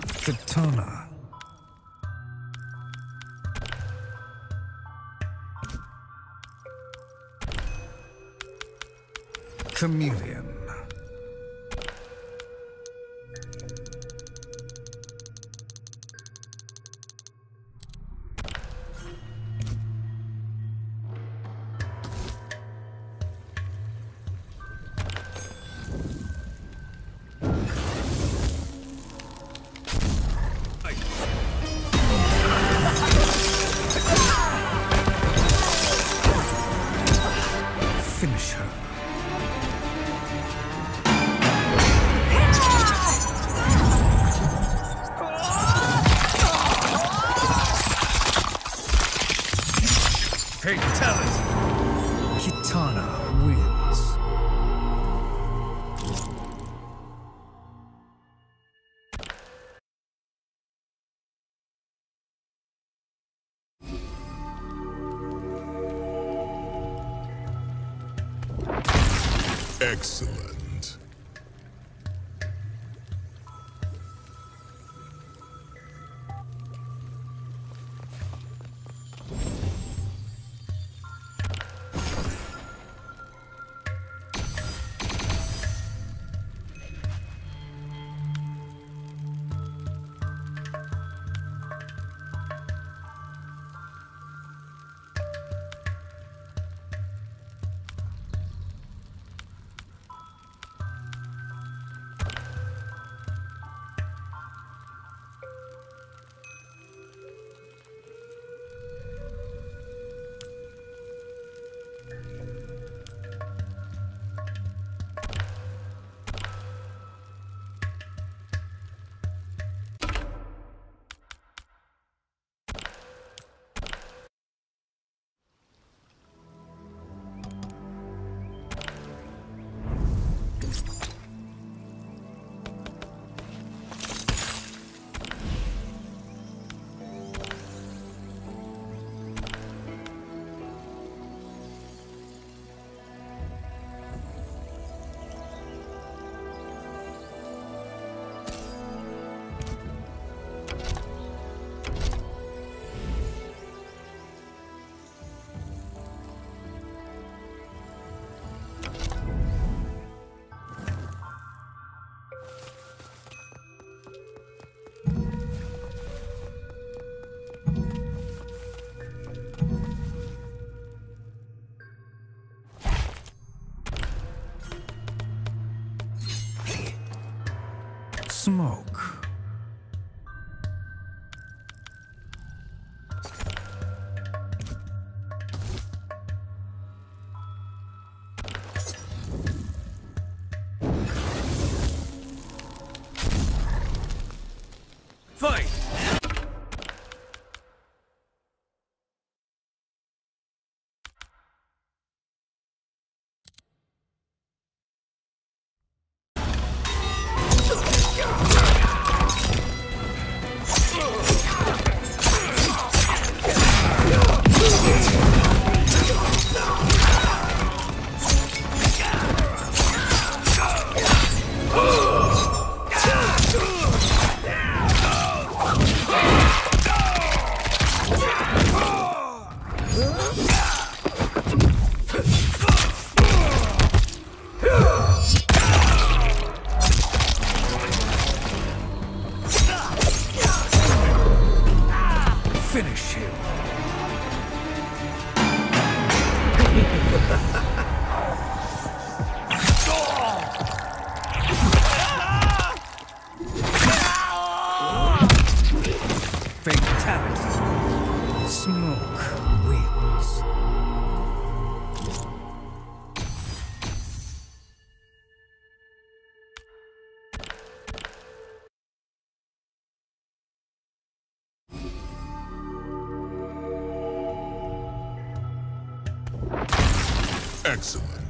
Katana. Chameleon. Excellent. Smoke. Excellent.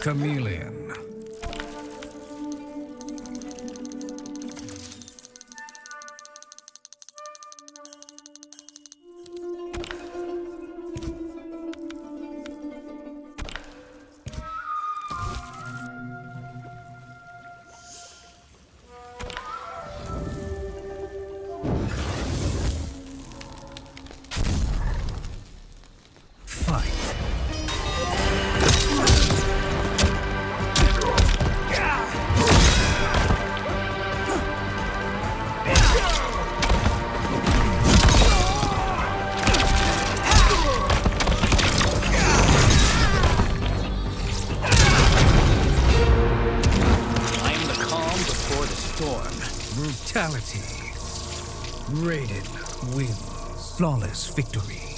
Chameleon. Flawless victory.